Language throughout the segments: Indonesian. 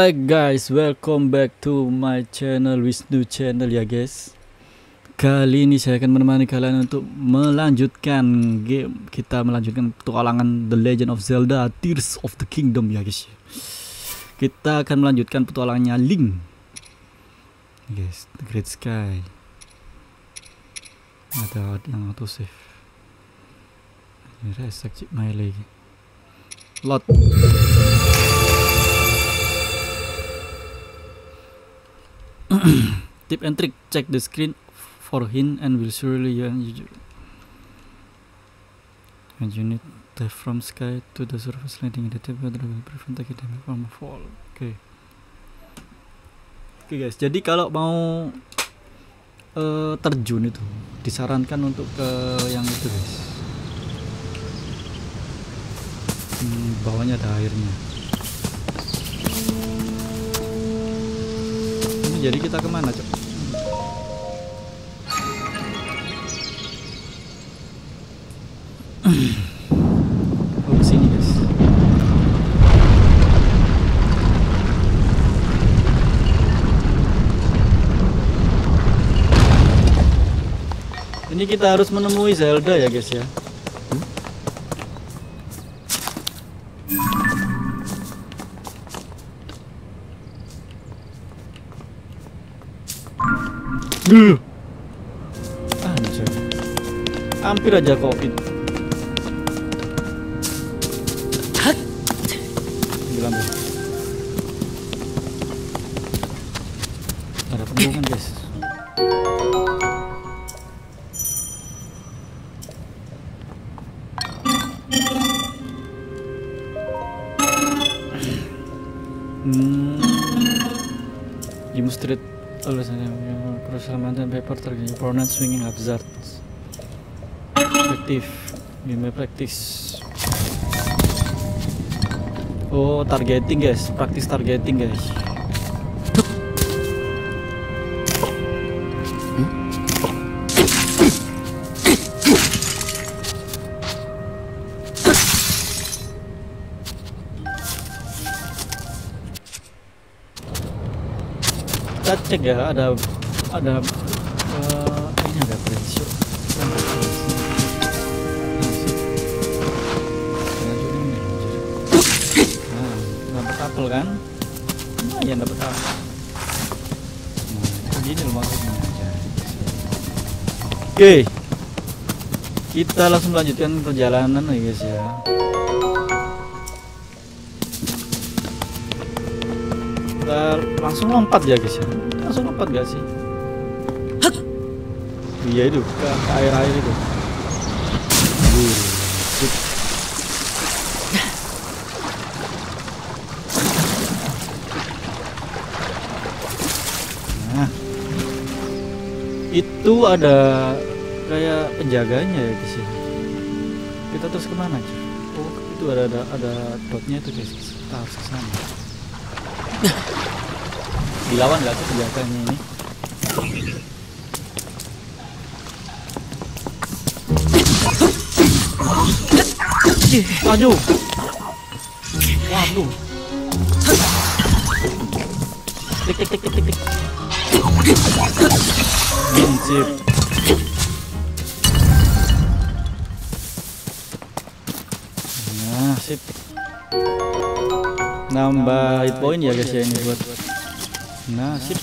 Alright guys, welcome back to my channel Wisnu Channel ya guys. Kali ini saya akan menemani kalian untuk melanjutkan game kita melanjutkan petualangan The Legend of Zelda Tears of the Kingdom ya guys. Kita akan melanjutkan petualangannya Link. Guys, The Great Sky. Ada yang auto save. Ini reset chip my lagi. Lot. Tip and trick: check the screen for hint and will surely you and you need dive from sky to the surface landing in the tip that will prevent academic from fall. Oke. Okay. Oke okay guys, jadi kalau mau uh, terjun itu disarankan untuk ke yang itu guys. Hmm, bawahnya ada airnya. Jadi kita ke mana cok? oh. Ini kita harus menemui Zelda ya guys ya. Duh. Anjir. Hampir aja covid. Bilang deh. Ada pembungan guys. Hmm. Must treat always keselamatan paper terjadi not swinging hazards. Efektif. May practice. Oh, targeting guys, praktis targeting guys. kita cek ya ada ada uh, ini ada pressure nah dapat apel kan? Lumayan dapat apel. Nah begini loh maksudnya oke. Kita langsung lanjutkan perjalanan ya guys ya. Kita langsung lompat ya guys ya. Langsung lompat gak sih iya itu. Ke, ke air air itu. Sip. nah. Itu ada kayak penjaganya ya guys ya? Kita terus ke mana cuy oh itu ada ada ada dotnya itu guys kita harus ke sana. Dilawan nggak tuh penjaganya ini Aduh waduh. Tik tik tik tik tik Ginsip. nah sip. Nambah hit point ya guys ya ini buat. Nah sip.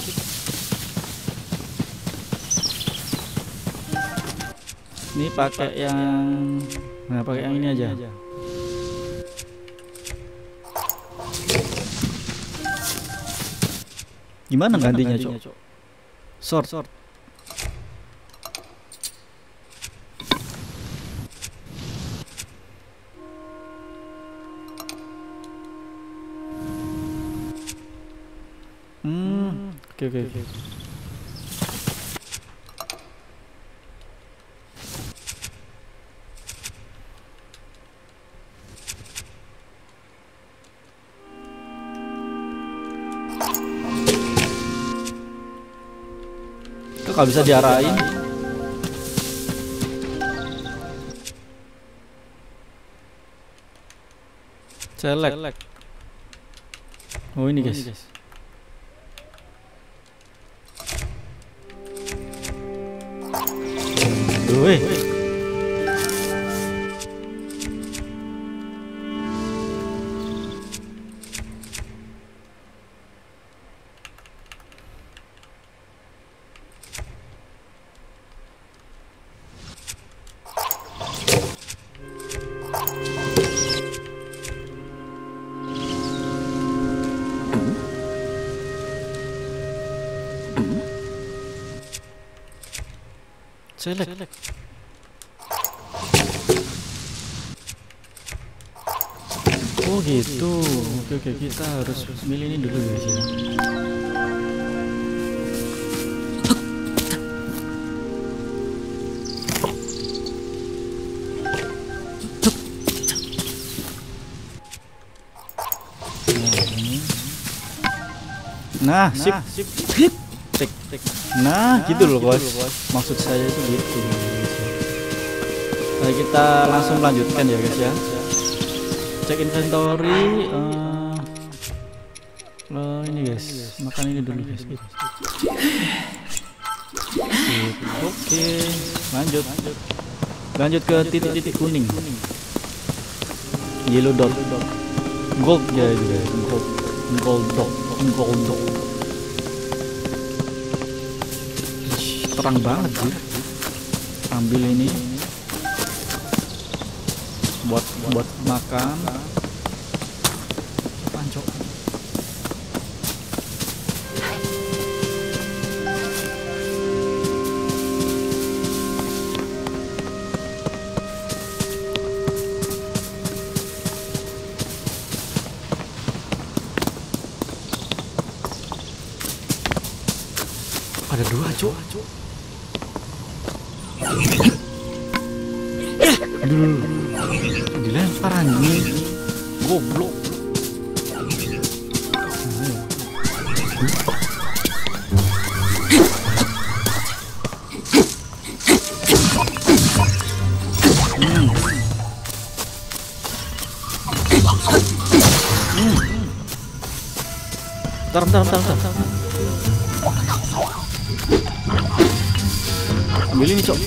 ini pakai yang nah pakai yang ini aja. Gimana gantinya cok? Short short Hmm, oke oke oke. Kok gak bisa diarahin? Select. Oh ini guys. Woi. Select. Oh gitu. Oke oke kita harus milih ini dulu guys ya. Nah, sip, sip, sip. Cek, cek. Nah, gitu loh bos. Maksud saya itu gitu. Nah, kita langsung lanjutkan ya guys ya. Cek inventory. eh, eh, ini guys, makan ini dulu guys. Sip. Oke, lanjut. Lanjut ke titik-titik kuning. Yellow dot. Gold ya itu guys. Gold. Gold dot. Gold dot. Terang banget sih. Ambil ini. Buat buat makan. Pancok ada dua cuk Bentar, bentar, bentar, bentar. Ambil ini, Cok.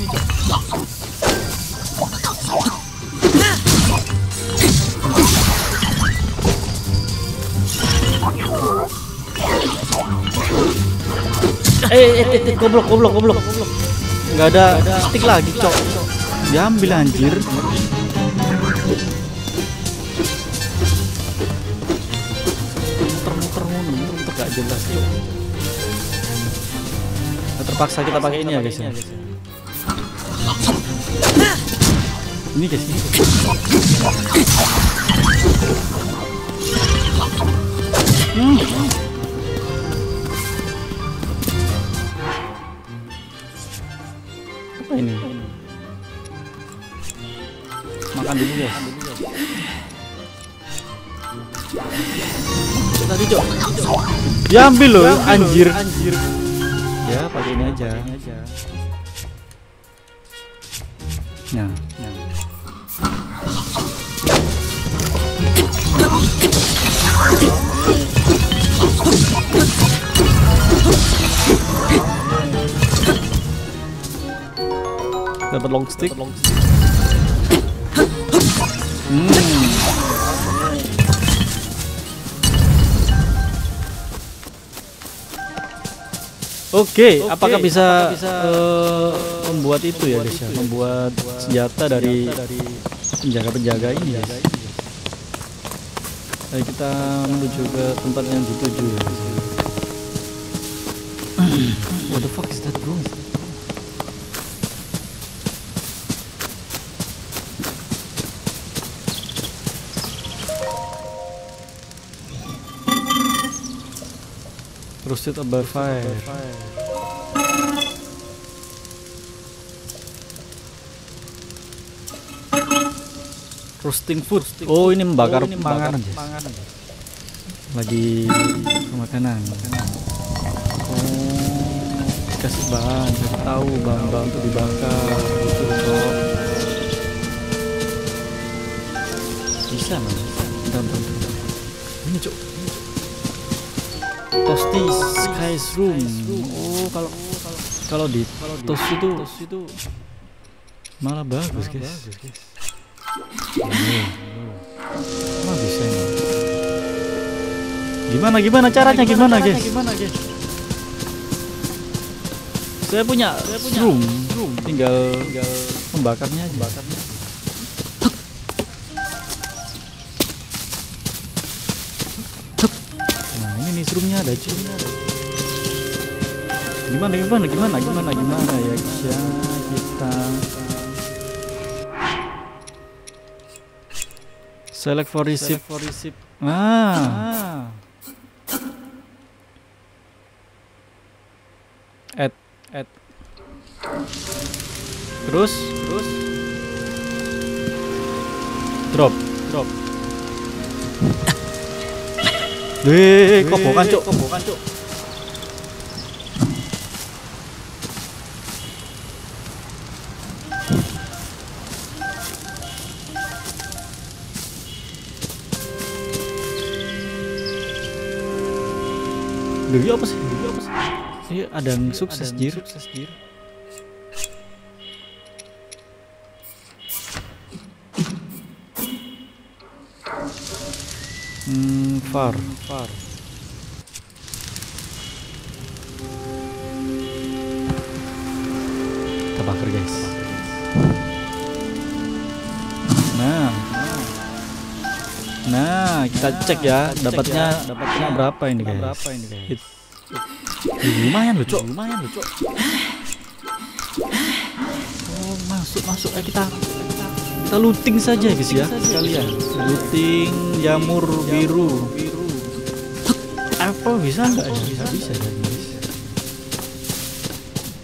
Eh, eh, eh, eh, goblok, goblok, goblok. Enggak ada stick lagi, Cok. Diambil anjir. Jelas, Cok. Nah, terpaksa kita pakai ini ya, guys ya. Ini guys, ini. Hmm. Apa ini? Makan dulu guys. Tadi cok. Diambil loh, anjir. Anjir. Ya, pakai ini aja. Nah, nah. Dapat long stick. Hmm. Oke, apakah bisa, eh, membuat itu ya guys ya? Membuat senjata dari penjaga-penjaga ini ya. Ayo kita menuju ke tempat yang dituju ya guys ya. What the fuck is that bro? Roasted above fire. Roasting food. Oh ini membakar makanan. Jess. Lagi makanan. Oh kasih bahan, kasih tahu bahan-bahan untuk dibakar. Gitu. Bisa man. Bentar, bentar, bentar. Ini cok. Toasty Sky's Room. Oh, kalau kalau di toast itu malah bagus, guys. Oh, bisa ini. Gimana gimana caranya gimana, guys? Gimana, guys? Saya punya, saya punya room, room. Tinggal, tinggal membakarnya aja. Membakarnya. Ini nih roomnya ada cuy. Gimana gimana gimana gimana gimana ya ya kita select for receipt. For receipt. Ah. Add add. Terus? Terus? Drop. Drop Wih, kok bukan cuk, kok bukan cuk. Iya apa sih? Duh, apa sih? Iya, ada yang sukses, jir. Sukses, jir. Hmm, far, far. Kita bakar, guys. Nah, nah, kita cek ya, dapatnya dapatnya berapa ini, guys? Berapa ini, guys? lumayan Cok. Lumayan Cok. Oh, masuk, masuk. Eh, kita kita looting saja, guys ya, sekalian. Looting jamur biru. Apple bisa nggak ya? Bisa, bisa ya, guys.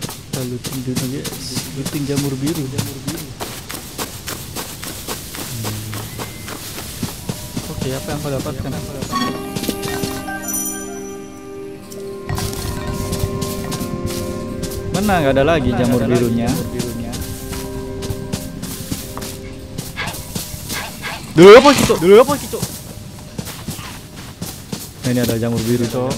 Kita looting dulu, guys. Looting jamur biru, jamur biru. Hmm. Oke, apa yang kau dapatkan? Apa dapatkan? Mana nggak ada lagi Mana jamur birunya. Dulu apa gitu? Dulu apa gitu? Nah, ini ada jamur biru, Cok.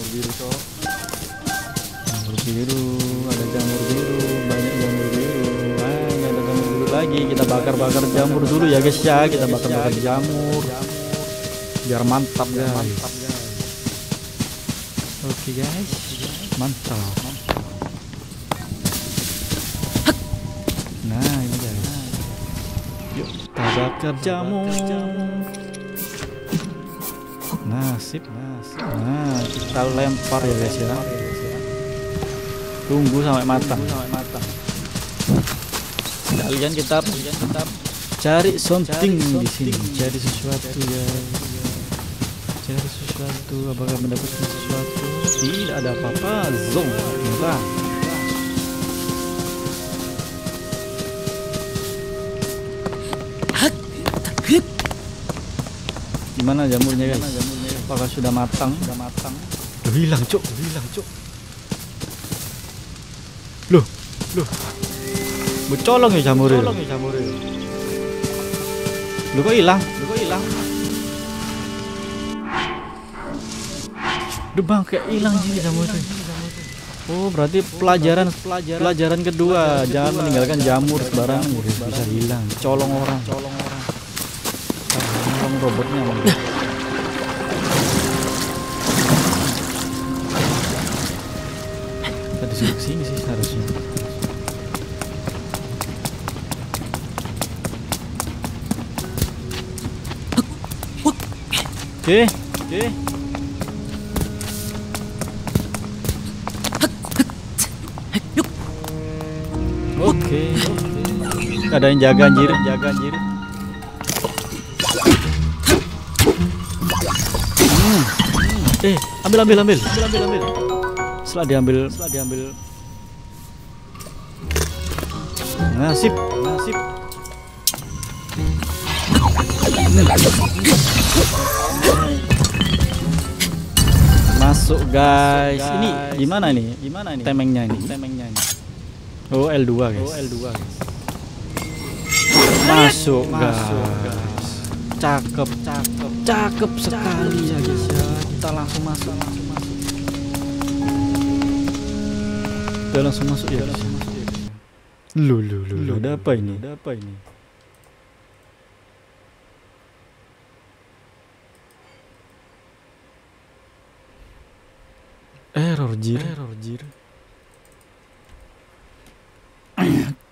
Jamur biru, ada jamur biru, banyak jamur biru. Ah, ini ada jamur biru lagi. Kita bakar-bakar jamur dulu ya, guys ya. Kita bakar-bakar jamur. Biar mantap, guys. Oke, guys. Mantap. Nah ini guys Yuk kita bakar jamur Nah sip Nah kita lempar ya guys ya. Tunggu sampai matang. Kalian kita cari something di sini Cari sesuatu ya. Cari sesuatu Apakah mendapatkan sesuatu? Tidak ada apa-apa Zong Entah. Gimana jamurnya guys? Apakah sudah matang? Sudah matang. Loh hilang cuk, hilang cuk. Loh, loh. Becolong ya jamurnya. Becolong ya jamurnya. Loh kok hilang? Loh kok hilang? Duh bang kayak hilang sih jamurnya. Oh berarti pelajaran pelajaran pelajaran kedua jangan meninggalkan jamur sembarangan bisa hilang colong orang colong orang colong robotnya kita disuruh sini sih harusnya oke oke Oke. Ada yang jaga anjir, jaga anjir. Hmm. Eh, ambil ambil ambil. Ambil ambil ambil. Setelah diambil, setelah diambil. Nasib, nasib. Masuk guys. Ini gimana nih? Gimana nih? Temengnya ini. Temengnya ini. Oh L2 guys. Oh L2 guys. Masuk, Masuk guys. Cakep, cakep, cakep sekali ya guys ya. Kita langsung masuk, langsung Kita langsung masuk ya. Lu lu lu, lu ada apa ini? Ada apa ini? Error jir. Error jir.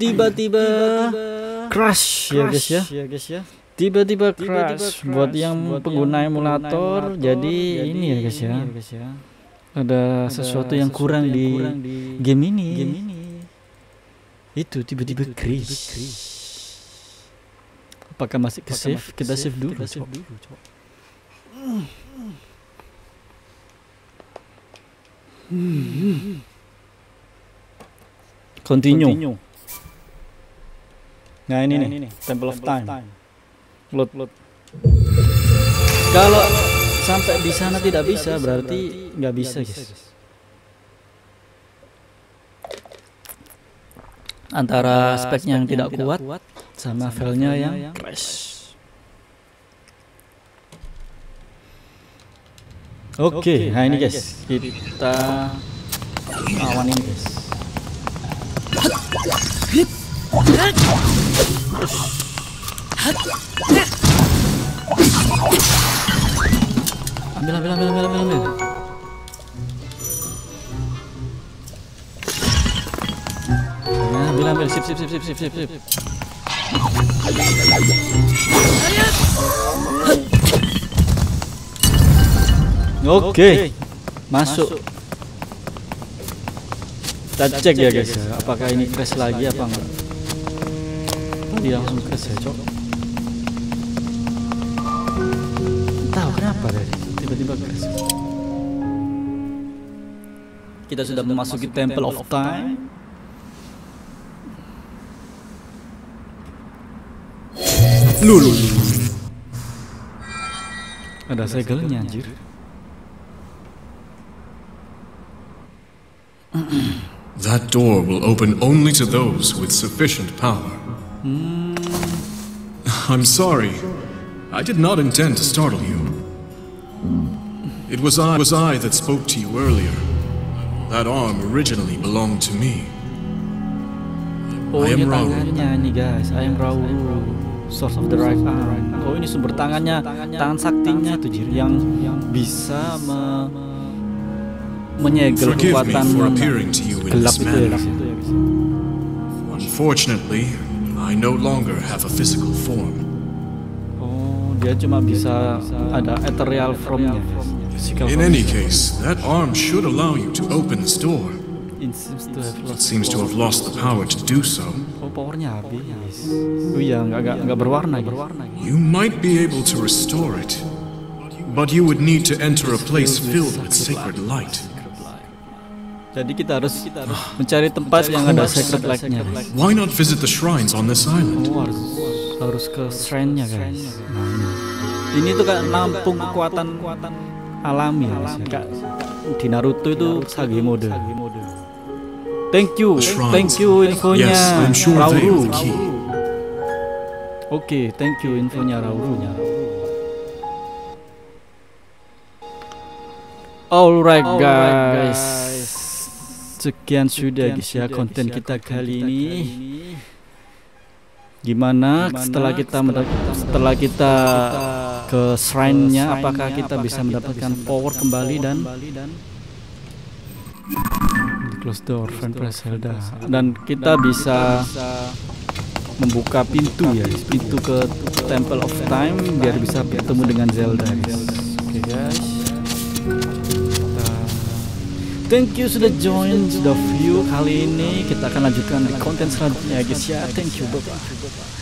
Tiba-tiba crash, ya guys ya. ya guys ya. Tiba-tiba crash, buat yang pengguna emulator, jadi ini ya guys ya. ya. Ada, sesuatu yang kurang, di, game ini. Game ini. Itu tiba-tiba crash. Apakah masih ke save? Kita save dulu. Kita save dulu, Hmm. Continue. Continue. Nah ini nah, nih, ini Temple of Time. time. Load. Load. Kalau sampai di sana tidak bisa, berarti nggak bisa, guys. Antara speknya yang tidak kuat sama filenya yang crash. Oke, okay, nah ini guys, kita lawan ini guys. Ambil, ambil, ambil, ambil, ambil, ambil. Nah, ambil, ambil, sip, sip, sip, sip, sip, sip, sip. Oke, okay. masuk. Kita cek ya guys, ya. apakah ini crash lagi apa enggak? Tadi langsung crash ya cok. Tahu kenapa deh, tiba-tiba crash. Kita sudah memasuki Temple of Time. Lulu. Ada segelnya anjir. That door will open only to those with sufficient power. Mm. I'm sorry. I did not intend to startle you. It was I, was I that spoke to you earlier. That arm originally belonged to me. Oh, I am tangannya nih guys. I am Rauru. Source of the right arm. Oh ini sumber tangannya, tangan saktinya itu yang bisa me menyegel kekuatan gelap itu ya Unfortunately, I no longer have a physical form. Oh, dia cuma bisa ada ethereal formnya. In any case, that arm should allow you to open this door. It seems to have lost the power to do so. Oh, iya, berwarna. You might be able to restore it, but you would need to enter a place filled with sacred light. Jadi kita harus mencari tempat yang ada sacred light-nya. Why not visit the shrines on this island? Oh, harus harus ke shrine-nya, guys. Nah, ini tuh kan nampung kekuatan alami. Ya, guys. Kak, di Naruto itu Sage mode. Thank you, thank you infonya. Yes, Rauru. Oke, okay, thank you infonya Rauru. Alright guys. sekian sudah guys ya konten kita kali ini. Gimana? Setelah kita setelah kita ke shrine-nya apakah kita bisa mendapatkan power kembali dan close door friend press Zelda dan kita bisa membuka pintu ya pintu ke Temple of Time biar bisa bertemu dengan Zelda guys. Oke okay, guys. Thank you sudah join, sudah view kali ini. Kita akan lanjutkan di konten selanjutnya guys ya. Thank you, bye bye.